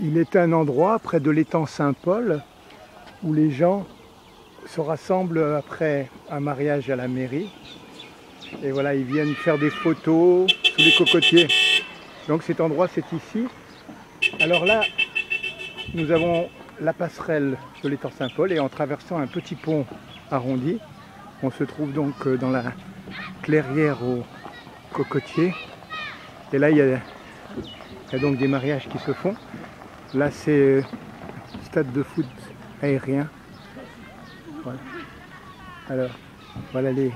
il est un endroit près de l'étang Saint-Paul où les gens se rassemblent après un mariage à la mairie. Et voilà, ils viennent faire des photos sous les cocotiers. Donc cet endroit, c'est ici. Alors là, nous avons la passerelle de l'étang Saint-Paul et en traversant un petit pont arrondi, on se trouve donc euh, dans la clairière aux cocotiers. Et là, il y, a, il y a donc des mariages qui se font. Là, c'est euh, stade de foot aérien. Alors, voilà les,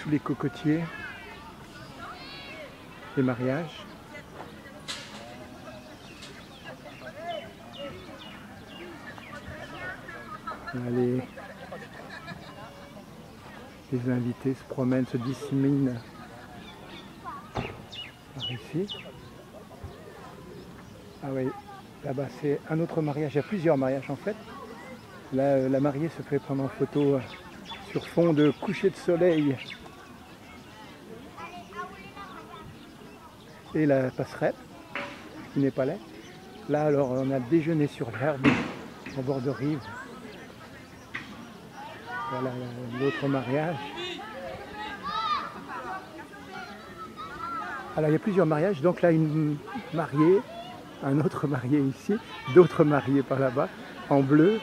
sous les cocotiers, les mariages. Les, les invités se promènent, se disséminent par ici. Ah oui, là-bas c'est un autre mariage, il y a plusieurs mariages en fait. Là, euh, la mariée se fait prendre en photo euh, sur fond de coucher de soleil. Et la passerelle, qui n'est pas là. Là alors on a déjeuné sur l'herbe, en bord de rive. Voilà euh, l'autre mariage. Alors il y a plusieurs mariages, donc là une mariée, un autre marié ici, d'autres mariés par là-bas, en bleu.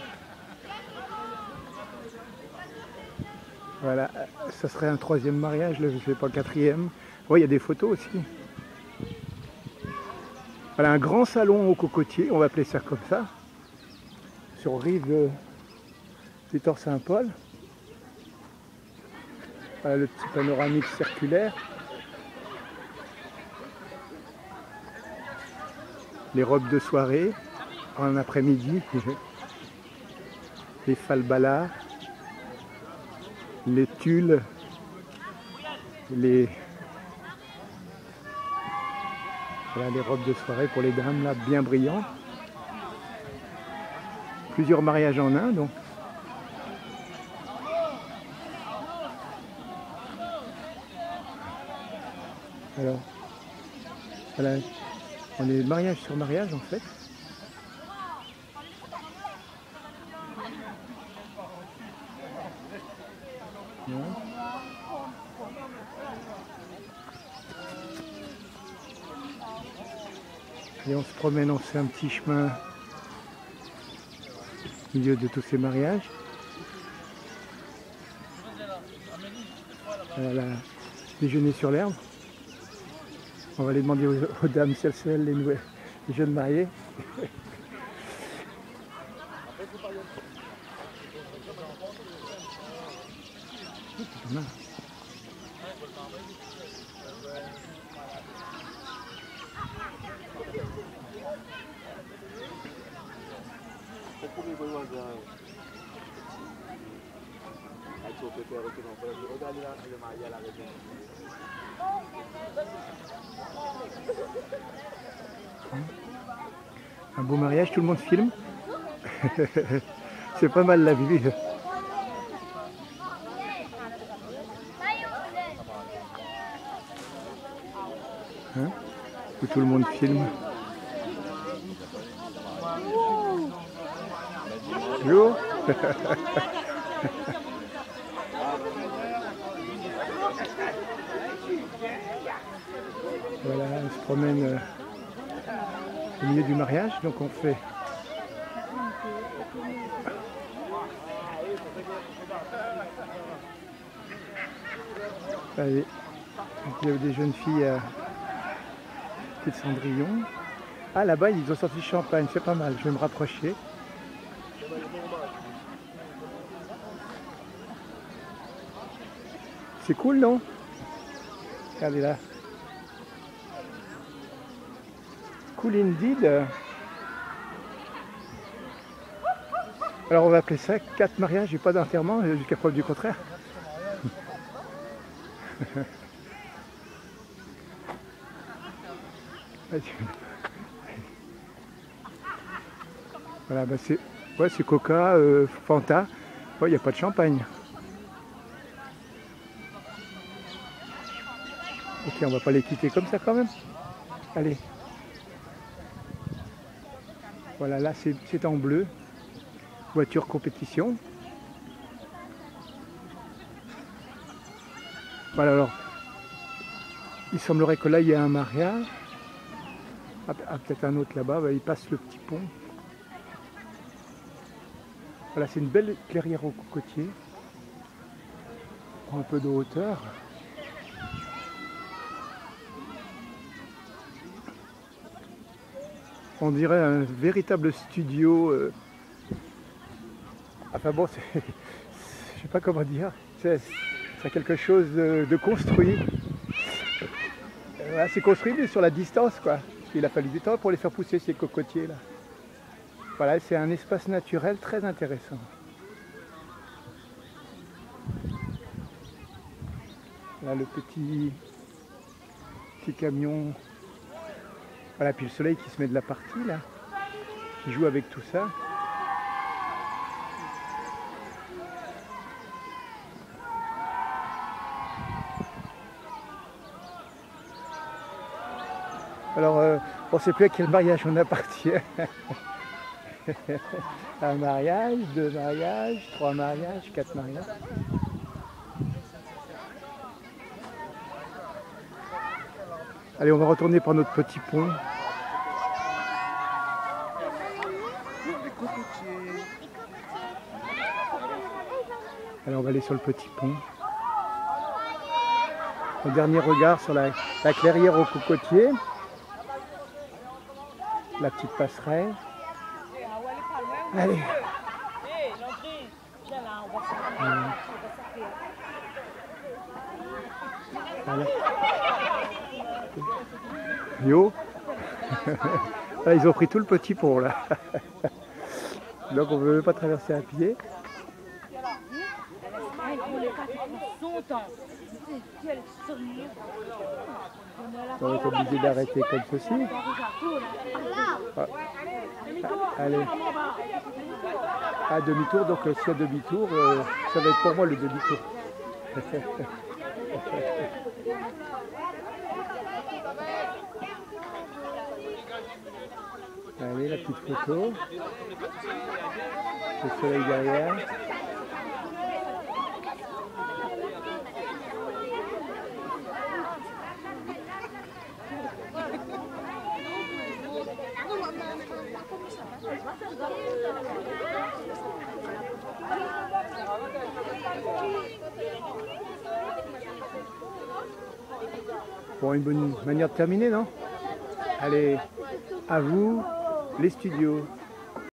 Voilà, ça serait un troisième mariage, je ne sais pas, quatrième. Oui, il y a des photos aussi. Voilà, un grand salon au cocotier, on va appeler ça comme ça, sur rive de Victor Saint-Paul. Voilà le petit panoramique circulaire. Les robes de soirée en après-midi, les falbalas, les tulles, les, voilà, les robes de soirée pour les dames là, bien brillantes. Plusieurs mariages en un donc. Alors, on est mariage sur mariage en fait. Voilà. Et on se promène, on fait un petit chemin au milieu de tous ces mariages. Voilà, déjeuner sur l'herbe. On va aller demander aux, aux dames si elles sont les, nouvelles, les jeunes mariés. Voilà. Un beau mariage, tout le monde filme. C'est pas mal la. Hein Où tout le monde filme. Voilà, on se promène euh, au milieu du mariage, donc on fait Allez, il y a des jeunes filles côté de Cendrillon. Ah là-bas ils ont sorti champagne, c'est pas mal, je vais me rapprocher. C'est cool non? Regardez là. Cool indeed. Alors on va appeler ça quatre mariages et pas d'enterrement jusqu'à preuve du contraire. Voilà, bah c'est ouais, Coca, euh, Fanta. Il n'y a pas de champagne. Ok, on va pas les quitter comme ça quand même. Allez. Voilà, là c'est en bleu. Voiture compétition. Voilà alors. Il semblerait que là il y a un mariage. Ah, ah, peut-être un autre là-bas, bah, il passe le petit pont. Voilà, c'est une belle clairière au cocotier. Prend un peu de hauteur. On dirait un véritable studio. Euh, enfin bon, je sais pas comment dire. C'est quelque chose de, construit. c'est construit mais sur la distance quoi. Il a fallu du temps pour les faire pousser ces cocotiers là. Voilà, c'est un espace naturel très intéressant. Là le petit, petit camion. Voilà, puis le soleil qui se met de la partie là, qui joue avec tout ça. Alors, euh, on ne sait plus à quel mariage on appartient. Un mariage, deux mariages, trois mariages, quatre mariages. Allez, on va retourner par notre petit pont. Allez, on va aller sur le petit pont. Un dernier regard sur la, la clairière au cocotier la petite passerelle. Allez. Yo. Là, ils ont pris tout le petit pont là. Donc on ne veut pas traverser à pied. On être obligé d'arrêter comme ceci. Ah. Allez. À demi-tour, donc euh, y a demi-tour, euh, ça va être pour moi le demi-tour. Allez, la petite photo. Le soleil derrière. Bon, une bonne manière de terminer, non? Allez, à vous, les studios.